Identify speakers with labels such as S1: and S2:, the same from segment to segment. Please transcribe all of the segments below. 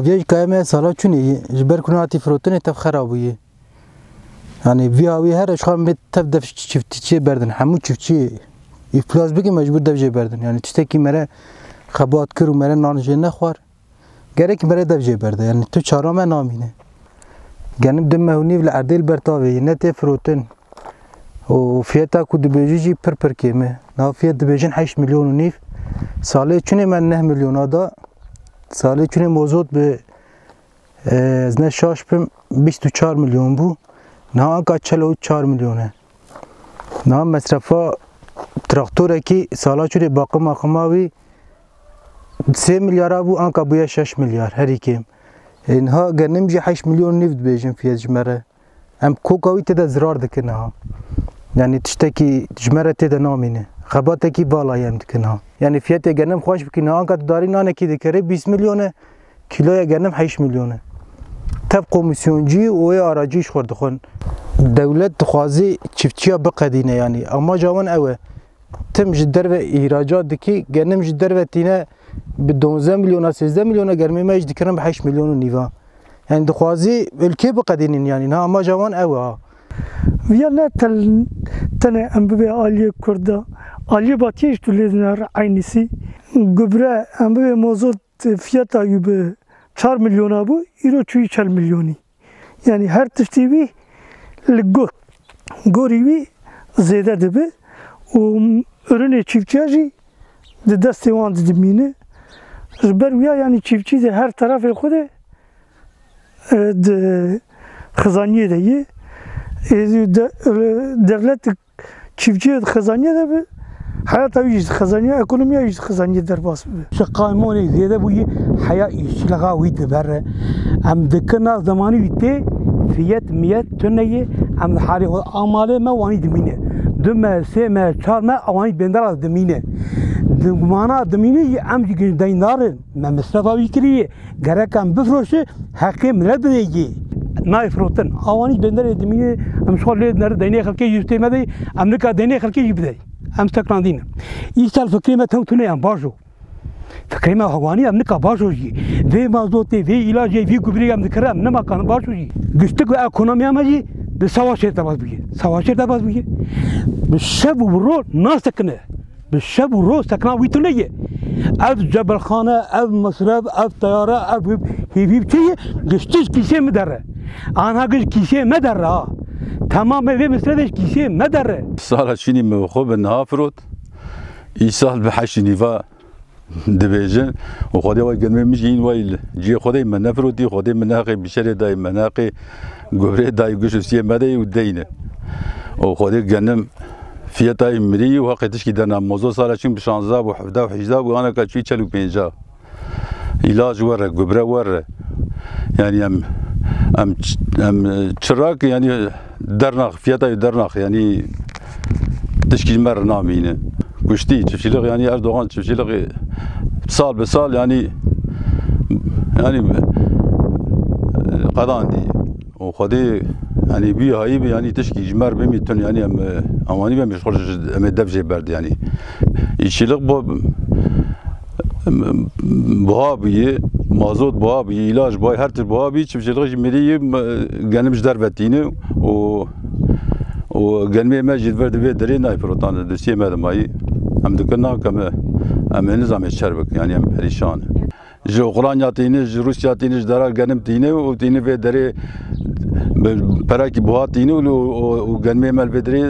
S1: ویج کایمه سالا چونی جبر کناتی فروتن تف خرابوی یعنی وی آوی هر اشخام به تف دف چفتی چی بردن همو چفتی افلاس بگی مجبور دفجه بردن یعنی چیزی که مره خبات کر و مره نانجه نخوار گره که مره دفجه برده یعنی تو چارا من نامینه گنم دم مهونی ول اردیل برتاوی نه تی فروتن و فیتا کو دبیجی جی پر پر کیمه نه فیت دبیجن 8 میلیون و نیف ساله چونه من 9 میلیون آده سالی چون موضوع به از نه شاش پم 24 میلیون بو نه آنکه 44 میلیونه نه مصرفا تراکتوره کی سالا چون باقی مخماوی سه میلیارد بو آنکه بویا 6 میلیارد هری کم اینها گنم جه 8 میلیون نفت بیجن فیز جمره ام کوکاوی تدا زرار دکنه ها یعنی تشتکی جمره تدا نامینه خباته کی بالا یم دکنه یعنی فیت گنم خوش بکنه آنکه داری نانه کی دکره 20 میلیونه کیلو گنم 8 میلیونه تب کمیسیونجی و آراجیش خورد خون دولت خوازی چفتیا بقدینه یعنی اما جوان اوه تم جدر و ایراجات دکی گنم جدر و تینه به 12 میلیون 13 میلیون گرمی مجد کردم به 8 میلیون و نیوا یعنی دخوازی ülke بقدینین یعنی نه اما جوان اوه Viyanettel tane embebe aliye kurda. Aliye batiye
S2: işte ledinar aynisi. Gübre embebe mazot fiyata gibi 4 milyona bu. İro çuyu 4 milyoni. Yani her tiştivi liggo. Gorivi zede dibi. O ürünü çiftçiyacı de destevan didimini. Jiber viya yani çiftçi de her tarafı kude, de hızaniye de ye. Ee, e, devlet çiftçi kazanıyor da bir hayata ücret
S3: kazanıyor, ekonomiye ücret kazanıyor der bas. Şu kanuni ziyade bu haya işçiliğe uydu berre. Hem dikkatle zamanı uydu, fiyat miyat tönneyi hem hali o amale me vani dimine. Dümme, se me, avani bender az dimine. Mana dimine hem gün dayınları me mesraf avikriye. Gerek hem bifroşu hakkı millet نایفروتن اوانی بندر دمینی ام سوال لید نر دینی خلکی یفته مدی ام نکا دینی خلکی یفته ام استقران دین ایشتال فکری ما تو تونه ام باشو فکری ما هوانی ام نکا باشو جی وی مازوتی وی علاج وی گوبری ام نکرم نما کان باشو جی گشتک اکونومی ام جی به سواشر تباز بگی سواشر تباز بگی به شب و رو ناسکنه به شب و رو سکنا ویتونه یه اف جبل خانه اف مصرف اف طیاره اف هیویب چیه گشتش کیسه مدره آنها کیسه مدر را تمام وی مصردش کیسه مدره
S4: سال شینی مو خوب نافرود ای سال به حشینی و دبیجن و خدا وای گنم میشه این وای جی خدای من نفرودی خدای من ناقی بشر دای من ناقی گوره دای گوش سی مدای و دینه و خدای گنم فیتای مری و حقیقتش که دنام موضوع سال شین بشانزده و حفده و حجده و آنکه چی چلو پینجا علاج وره گبره وره یعنی هم ام چراغ یعنی درناخ فیاتا درناخ یعنی تشکیل مر نامینه گشتی چفشیلق یعنی اردوغان چفشیلق سال به سال یعنی یعنی قدان دی و خودی یعنی بی هایی بی یعنی تشکی جمر بمیتون یعنی ام امانی بمیش خوش ام دبجه برد یعنی ایشیلق با بها بیه mazot bu bir ilaç bu her tür bu bir çiftçilik jimeriyi gelmiş dervettiğini o o gelmeye mecid verdi ve derin ay protan dedi yemedim ayı hem dükkan nakame hem en zaman çerbek yani hem perişan ji Ukrayna tini ji Rusya tini ji dara genim tini o tini ve deri peraki buha tini o gelmeye mel bedri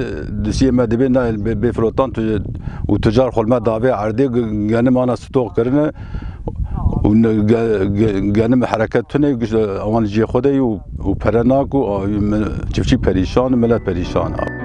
S4: dusiye medibe na be frotan o tüccar holma dave arde genim ana stok kırını و گنم حرکت تونه اوان جی خوده و پرناک و چفچی پریشان و ملت پریشان